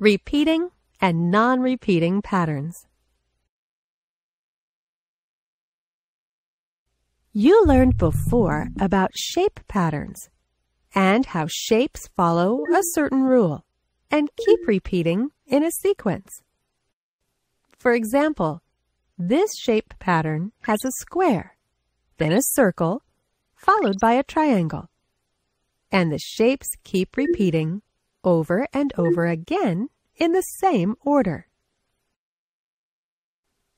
Repeating and non-repeating patterns. You learned before about shape patterns and how shapes follow a certain rule and keep repeating in a sequence. For example, this shape pattern has a square, then a circle, followed by a triangle. And the shapes keep repeating over and over again in the same order.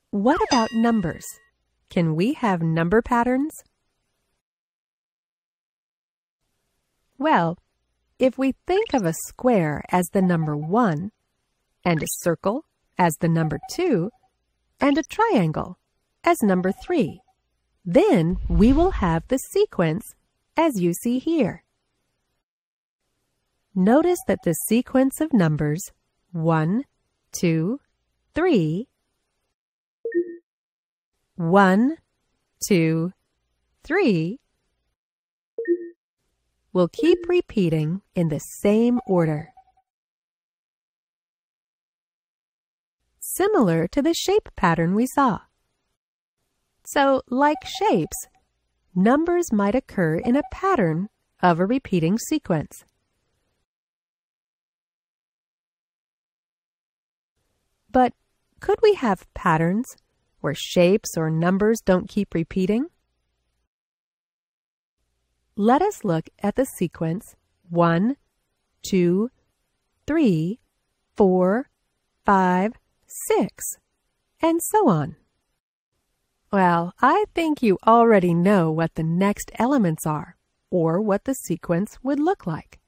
What about numbers? Can we have number patterns? Well, if we think of a square as the number 1, and a circle as the number 2, and a triangle as number 3, then we will have the sequence as you see here. Notice that the sequence of numbers 1, 2, 3, 1, 2, 3 will keep repeating in the same order. Similar to the shape pattern we saw. So, like shapes, numbers might occur in a pattern of a repeating sequence. But could we have patterns where shapes or numbers don't keep repeating? Let us look at the sequence 1, 2, 3, 4, 5, 6, and so on. Well, I think you already know what the next elements are, or what the sequence would look like.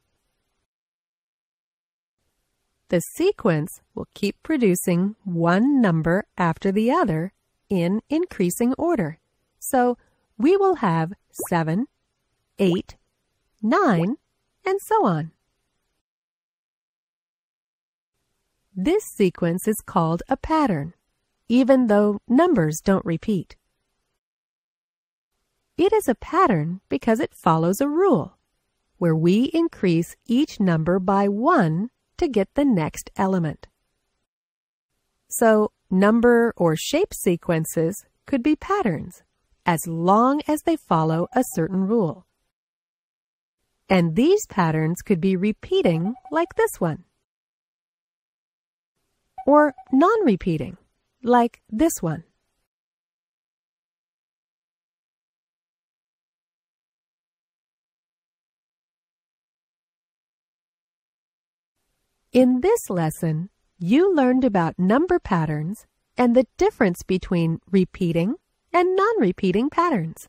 The sequence will keep producing one number after the other in increasing order. So we will have 7, 8, 9, and so on. This sequence is called a pattern, even though numbers don't repeat. It is a pattern because it follows a rule, where we increase each number by 1 to get the next element. So, number or shape sequences could be patterns, as long as they follow a certain rule. And these patterns could be repeating like this one. Or non-repeating, like this one. In this lesson, you learned about number patterns and the difference between repeating and non-repeating patterns.